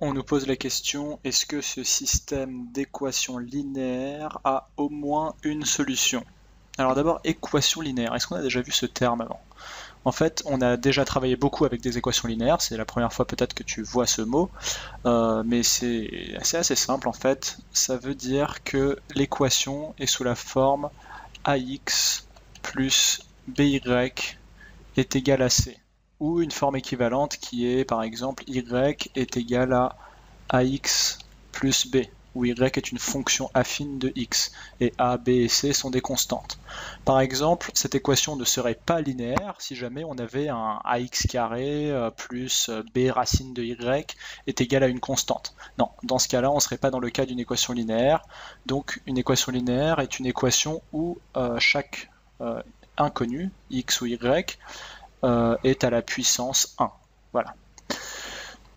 on nous pose la question, est-ce que ce système d'équations linéaires a au moins une solution? Alors d'abord, équation linéaire, est-ce qu'on a déjà vu ce terme avant? En fait, on a déjà travaillé beaucoup avec des équations linéaires, c'est la première fois peut-être que tu vois ce mot, euh, mais c'est assez, assez simple en fait. Ça veut dire que l'équation est sous la forme ax plus by est égal à c ou une forme équivalente qui est par exemple y est égal à ax plus b, où y est une fonction affine de x, et a, b et c sont des constantes. Par exemple, cette équation ne serait pas linéaire si jamais on avait un ax carré euh, plus b racine de y est égal à une constante. Non, dans ce cas-là, on ne serait pas dans le cas d'une équation linéaire. Donc une équation linéaire est une équation où euh, chaque euh, inconnu, x ou y, euh, est à la puissance 1. Voilà.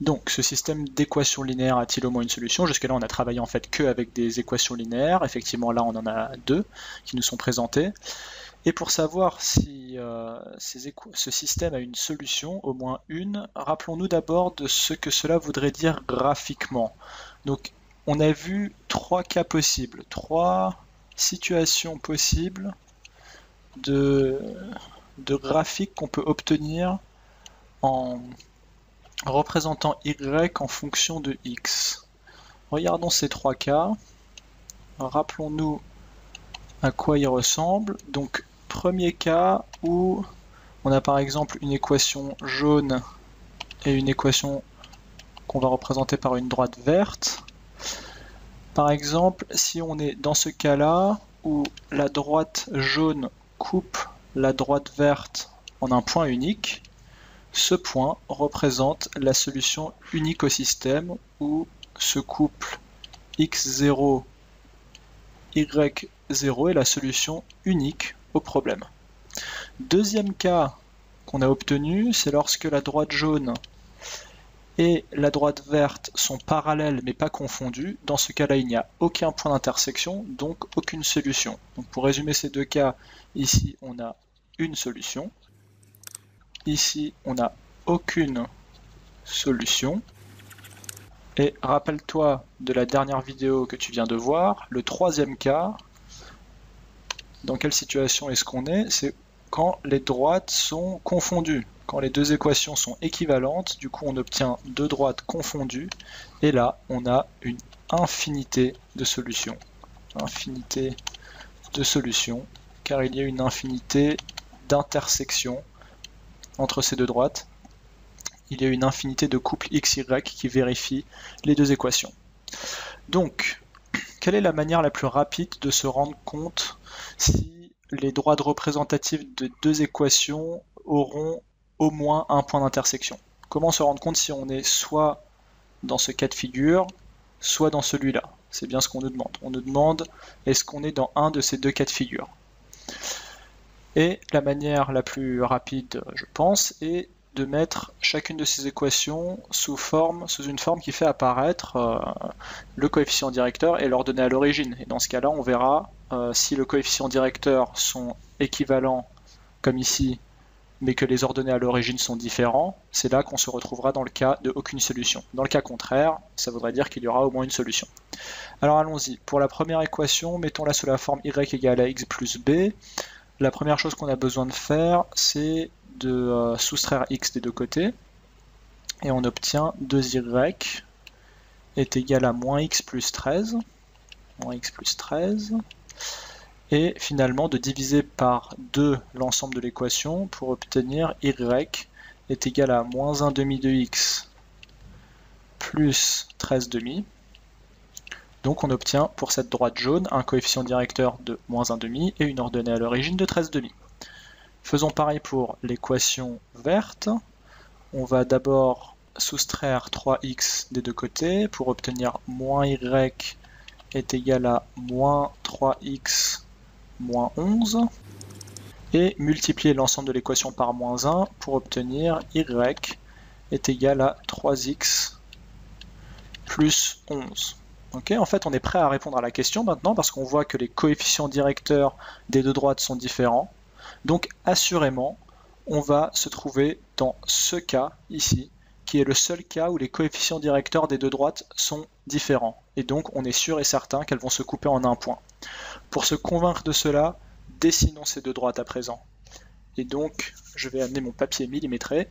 Donc, ce système d'équations linéaires a-t-il au moins une solution? Jusque-là, on a travaillé en fait que avec des équations linéaires. Effectivement, là, on en a deux qui nous sont présentées. Et pour savoir si euh, ce système a une solution, au moins une, rappelons-nous d'abord de ce que cela voudrait dire graphiquement. Donc, on a vu trois cas possibles, trois situations possibles de, de graphique qu'on peut obtenir en représentant y en fonction de x. Regardons ces trois cas. Rappelons-nous à quoi ils ressemblent. Donc, premier cas où on a par exemple une équation jaune et une équation qu'on va représenter par une droite verte. Par exemple, si on est dans ce cas-là, où la droite jaune coupe la droite verte en un point unique, ce point représente la solution unique au système où ce couple x0, y0 est la solution unique au problème. Deuxième cas qu'on a obtenu, c'est lorsque la droite jaune et la droite verte sont parallèles mais pas confondues. Dans ce cas-là, il n'y a aucun point d'intersection, donc aucune solution. Pour résumer ces deux cas, ici on a une solution. Ici, on n'a aucune solution. Et rappelle-toi de la dernière vidéo que tu viens de voir, le troisième cas, dans quelle situation est-ce qu'on est? C'est quand les droites sont confondues. Quand les deux équations sont équivalentes, du coup on obtient deux droites confondues, et là on a une infinité de solutions. Infinité de solutions, car il y a une infinité d'intersection entre ces deux droites. Il y a une infinité de couples XY qui vérifient les deux équations. Donc, quelle est la manière la plus rapide de se rendre compte si les droites représentatives de deux équations auront au moins un point d'intersection Comment se rendre compte si on est soit dans ce cas de figure, soit dans celui-là? C'est bien ce qu'on nous demande. On nous demande est-ce qu'on est dans un de ces deux cas de figure? Et la manière la plus rapide, je pense, est de mettre chacune de ces équations sous, une forme qui fait apparaître euh, le coefficient directeur et l'ordonnée à l'origine. Et dans ce cas-là, on verra euh, si le coefficient directeur sont équivalents, comme ici, mais que les ordonnées à l'origine sont différents, c'est là qu'on se retrouvera dans le cas de aucune solution. Dans le cas contraire, ça voudrait dire qu'il y aura au moins une solution. Alors allons-y. Pour la première équation, mettons-la sous la forme y égale à x plus b la première chose qu'on a besoin de faire, c'est de euh, soustraire x des deux côtés. Et on obtient 2y est égal à moins x plus 13. Moins x plus 13. Et finalement de diviser par 2 l'ensemble de l'équation pour obtenir y est égal à moins 1 demi de x plus 13 demi. Donc on obtient pour cette droite jaune un coefficient directeur de moins 1,5 et une ordonnée à l'origine de 13,5. Faisons pareil pour l'équation verte. On va d'abord soustraire 3x des deux côtés pour obtenir moins y est égal à moins 3x moins 11 et multiplier l'ensemble de l'équation par moins 1 pour obtenir y est égal à 3x plus 11 en fait, on est prêt à répondre à la question maintenant parce qu'on voit que les coefficients directeurs des deux droites sont différents. Donc, assurément, on va se trouver dans ce cas ici, qui est le seul cas où les coefficients directeurs des deux droites sont différents. Et donc on est sûr et certain qu'elles vont se couper en un point. Pour se convaincre de cela, dessinons ces deux droites à présent. Et donc je vais amener mon papier millimétré.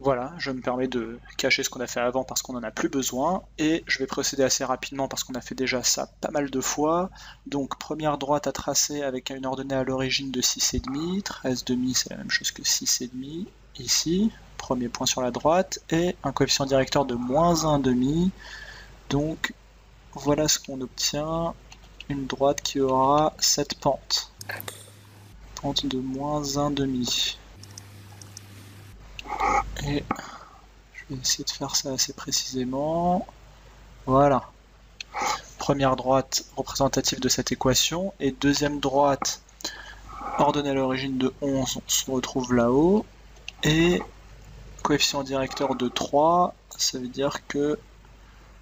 Voilà, je me permets de cacher ce qu'on a fait avant parce qu'on n'en a plus besoin. Et je vais procéder assez rapidement parce qu'on a fait déjà ça pas mal de fois. Donc première droite à tracer avec une ordonnée à l'origine de 6,5. 13,5 c'est la même chose que 6,5 ici premier point sur la droite, et un coefficient directeur de moins 1,5. Donc voilà ce qu'on obtient, une droite qui aura cette pente. Pente de moins 1,5. Et je vais essayer de faire ça assez précisément. Voilà. Première droite représentative de cette équation, et deuxième droite ordonnée à l'origine de 11, on se retrouve là-haut. Et coefficient directeur de 3, ça veut dire que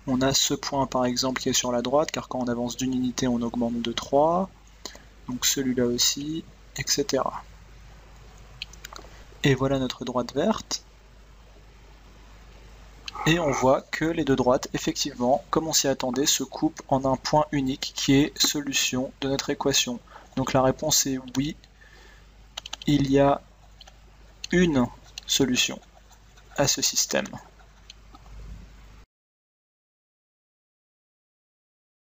on a ce point par exemple qui est sur la droite, car quand on avance d'une unité on augmente de 3, donc celui-là aussi, etc. Et voilà notre droite verte. Et on voit que les deux droites, effectivement, comme on s'y attendait, se coupent en un point unique qui est solution de notre équation. Donc la réponse est oui, il y a une solution à ce système.